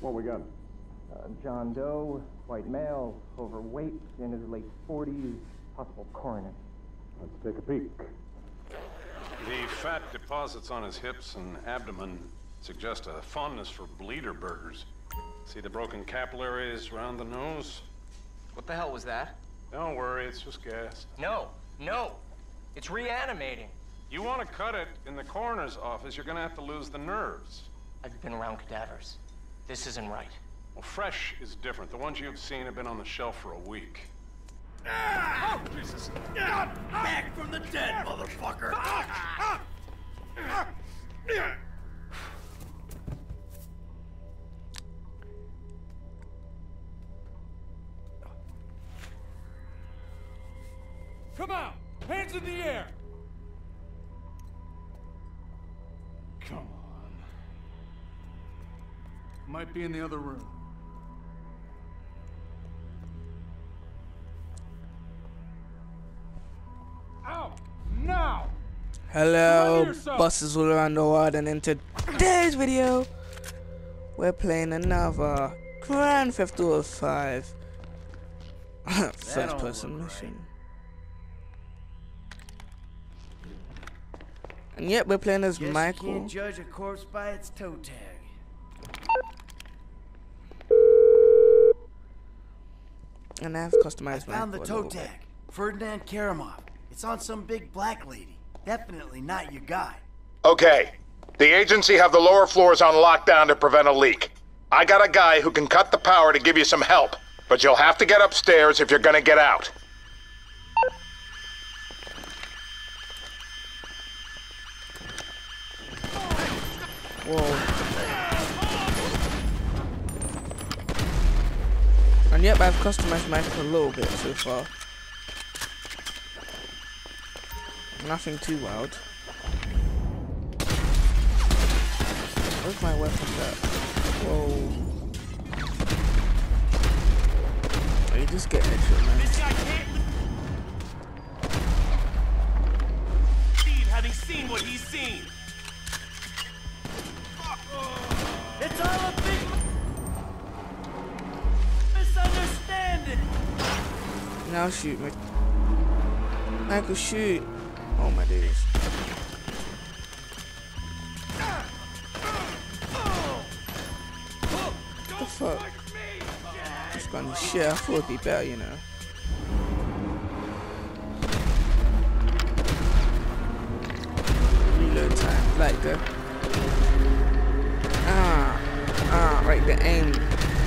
What we got? Uh, John Doe, white male, overweight, in his late 40s, possible coronary. Let's take a peek. The fat deposits on his hips and abdomen suggest a fondness for bleeder burgers. See the broken capillaries around the nose? What the hell was that? Don't worry, it's just gas. No, no. It's reanimating. You want to cut it in the coroner's office, you're gonna have to lose the nerves. I've been around cadavers. This isn't right. Well, fresh is different. The ones you've seen have been on the shelf for a week. Ah! Oh, Jesus. Back from the dead, motherfucker. Come on! Hands in the air! Come on. Might be in the other room. Out! Now! Hello, Ready buses all around the world, and in today's video, we're playing another Grand Theft Auto 5 first-person look mission. And yet, we're playing as Guess you Michael. can't judge a corpse by its toe tag. And I have I found the Michael. a toe little bit. tag. Ferdinand Kerimov. It's on some big black lady. Definitely not your guy. Okay. The agency have the lower floors on lockdown to prevent a leak. I got a guy who can cut the power to give you some help, but you'll have to get upstairs if you're gonna get out. And yep, I've customized Michael a little bit so far. Nothing too wild. Where's my weapon at? Whoa. You just get man. This guy can't leave having seen what he's seen. It's all a big. Now shoot me. Michael, shoot. Oh my days. What the fuck? Just gunning shit. I thought it'd be better, you know. Reload time. Like the. Ah. Ah, like the aim.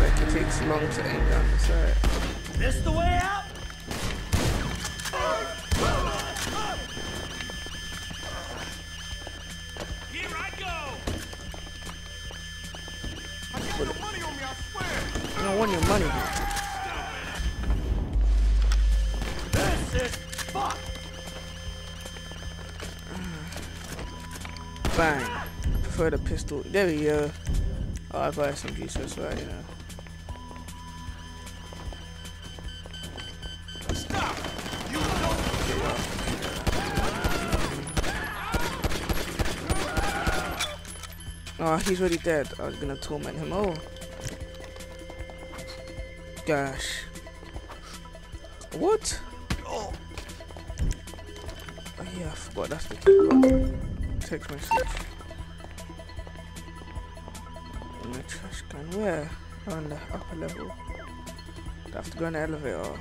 Like it takes long to aim down side. This the way out? Bang. Prefer the pistol. There we go. Oh, I've got some juice, that's right, you know. Stop! You don't Oh, he's already dead. I was gonna torment him. Oh. Gosh. What? Oh. Oh yeah, I forgot that's the key. Text message. In the trash can. Where? On the upper level. I have to go in the elevator.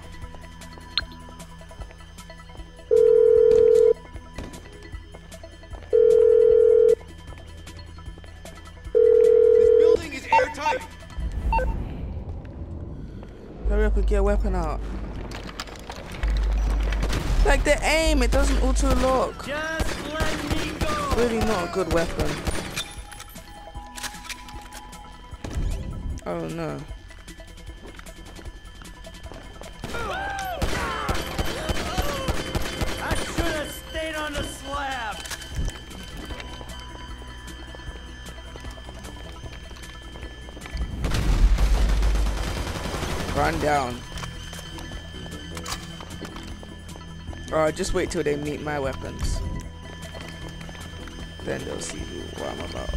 This building is airtight! Hurry up and get a weapon out. Like the aim, it doesn't auto lock. Just let me go! Really not a good weapon. Oh no. I should have stayed on the slab! Run down. Or just wait till they meet my weapons. Then they'll see who, what I'm about.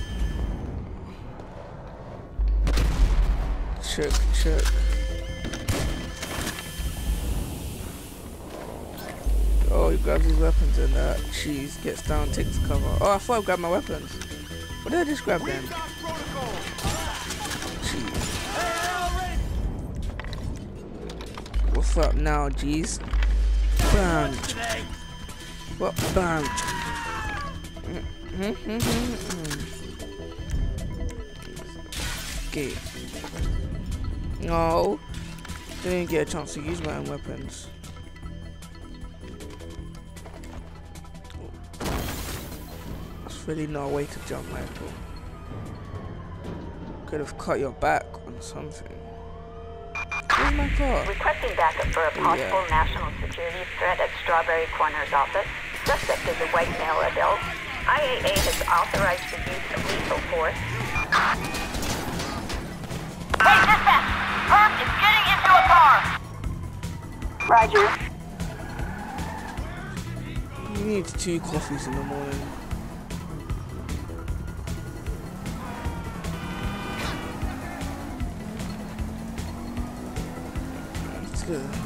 Chook, chook. Oh, he grabs his weapons and uh, cheese gets down, takes cover. Oh, I thought I grabbed my weapons. What did I just grab then? Jeez. What's up now, G's? Bam. What? Bam. Mm-hmm. Mm-hmm. Mm-hmm. Okay. No. I didn't get a chance to use my own weapons. That's really not a way to jump, Michael. Could have cut your back on something. Where's my car? Requesting backup for a possible national security threat at Strawberry coroner's office. Suspect is a white male adult. IAA has authorized the use of lethal force. Hey, dispatch! Herb is getting into a car! Roger. You need two coffees in the morning. Let's go.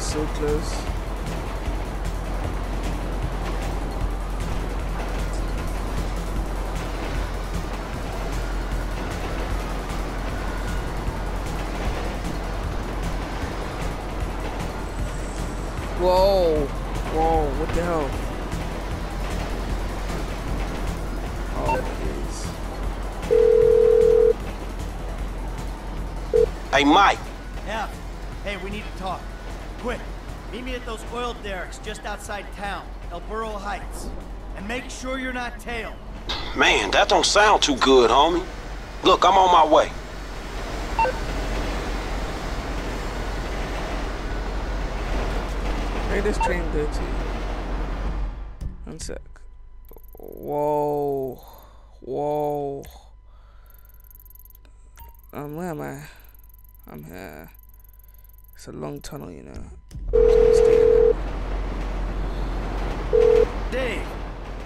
So close. Whoa. Whoa, what the hell? Oh, jeez. Hey, Mike. Meet me at those oil derricks just outside town, El Burro Heights. And make sure you're not tailed. Man, that don't sound too good, homie. Look, I'm on my way. Where does train go to? One sec. Whoa. Whoa. Um, where am I? I'm here. It's a long tunnel, you know. Dave,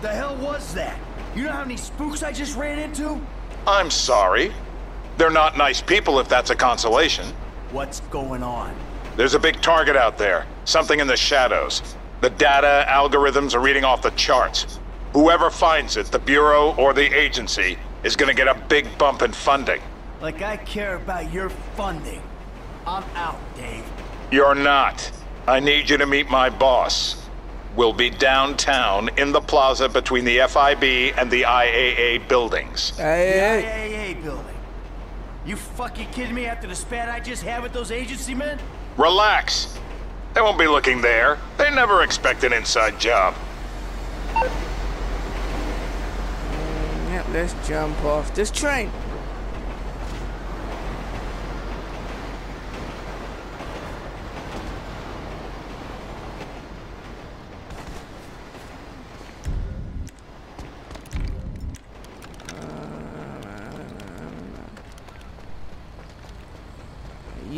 the hell was that? You know how many spooks I just ran into? I'm sorry. They're not nice people if that's a consolation. What's going on? There's a big target out there. Something in the shadows. The data algorithms are reading off the charts. Whoever finds it, the Bureau or the agency, is gonna get a big bump in funding. Like I care about your funding. I'm out, Dave. You're not. I need you to meet my boss. We'll be downtown in the plaza between the FIB and the IAA buildings. Hey, the IAA building. You fucking kidding me after the spat I just had with those agency men? Relax. They won't be looking there. They never expect an inside job. Mm, yep, let's jump off this train.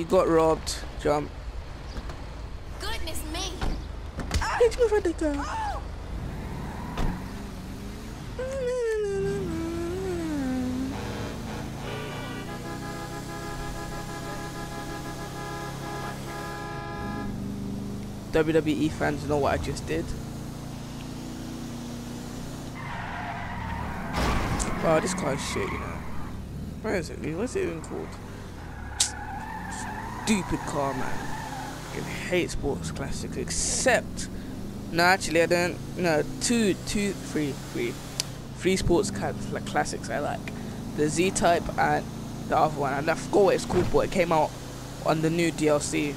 Got robbed. Jump. Goodness me. Hit me for the girl. Oh. WWE fans know what I just did. Wow, this car is shit, you know. Where is it? What's it even called? Stupid car, man. I hate sports classics, except. No, actually, I don't. No, two, two, three, three. Three sports classics I like. The Z Type and the other one. And I forgot what it's called, but it came out on the new DLC.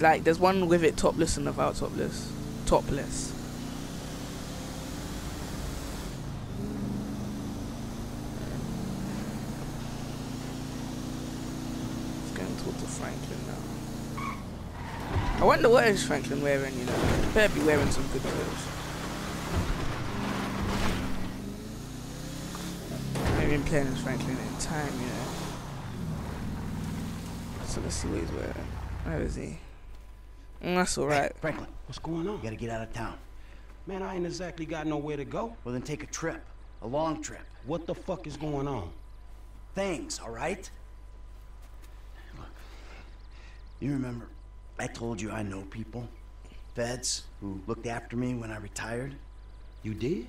Like, there's one with it topless and without topless. Topless. Let's go and talk to Franklin now. I wonder what is Franklin wearing, you know. He better be wearing some good clothes. I've been playing as Franklin in time, you know. So let's see what he's wearing. Where is he? Mm, that's alright. Franklin, What's going on? you gotta get out of town. Man, I ain't exactly got nowhere to go. Well, then take a trip. A long trip. What the fuck is going on? Things, all right? Look, you remember I told you I know people, feds, who looked after me when I retired? You did?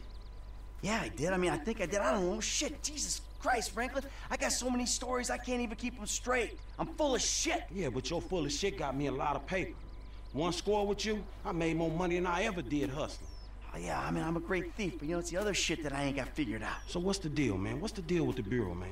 Yeah, I did. I mean, I think I did. I don't know. Shit, Jesus Christ, Franklin. I got so many stories, I can't even keep them straight. I'm full of shit. Yeah, but your full of shit got me a lot of paper. One score with you, I made more money than I ever did hustling. Oh, yeah, I mean, I'm a great thief, but you know, it's the other shit that I ain't got figured out. So what's the deal, man? What's the deal with the Bureau, man?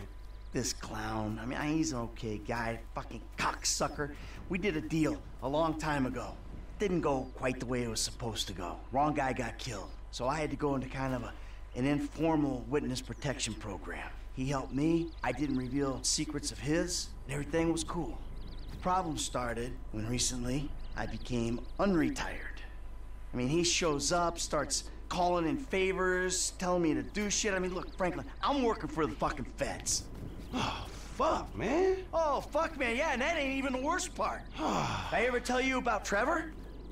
This clown, I mean, he's an okay guy, fucking cocksucker. We did a deal a long time ago. Didn't go quite the way it was supposed to go. Wrong guy got killed. So I had to go into kind of a, an informal witness protection program. He helped me, I didn't reveal secrets of his, and everything was cool. The problem started when recently I became unretired. I mean, he shows up, starts calling in favors, telling me to do shit. I mean, look, Franklin, I'm working for the fucking feds. Oh, fuck, man. Oh, fuck, man, yeah, and that ain't even the worst part. Did I ever tell you about Trevor?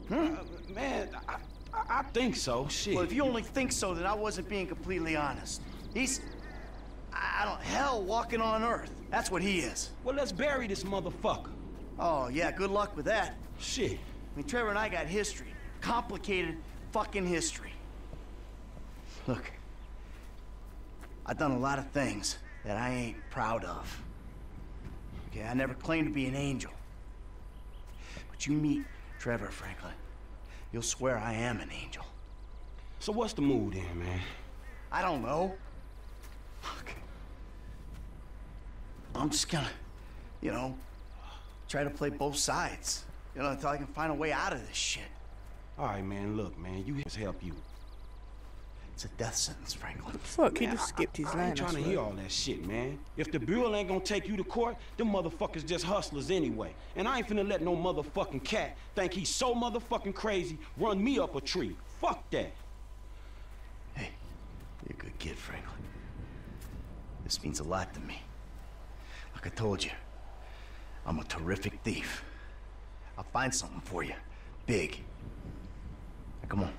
Hmm? Uh, man, I, I, I think so. Shit. Well, if you only think so, then I wasn't being completely honest. He's, I don't, hell walking on Earth. That's what he is. Well, let's bury this motherfucker. Oh, yeah, good luck with that. Shit. I mean, Trevor and I got history. Complicated fucking history. Look, I've done a lot of things that I ain't proud of. Okay, I never claimed to be an angel. But you meet Trevor Franklin, you'll swear I am an angel. So what's the mood then, man? I don't know. Look, I'm just gonna, you know, try to play both sides. You know, until I can find a way out of this shit. All right, man, look, man, you help you. It's a death sentence, Franklin. Fuck, he Man, just skipped his I, I line. ain't trying to hear all that shit, man. If the Bureau ain't gonna take you to court, them motherfuckers just hustlers anyway. And I ain't finna let no motherfucking cat think he's so motherfucking crazy run me up a tree. Fuck that. Hey, you're a good kid, Franklin. This means a lot to me. Like I told you, I'm a terrific thief. I'll find something for you. Big. Now, come on.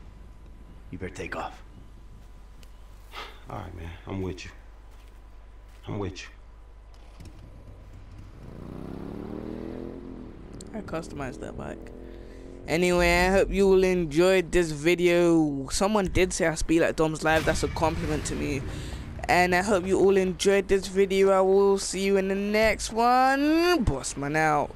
You better take off. All right, man. I'm with you. I'm with you. I customized that bike. Anyway, I hope you all enjoyed this video. Someone did say I speak like Dom's live. That's a compliment to me. And I hope you all enjoyed this video. I will see you in the next one. Bossman out.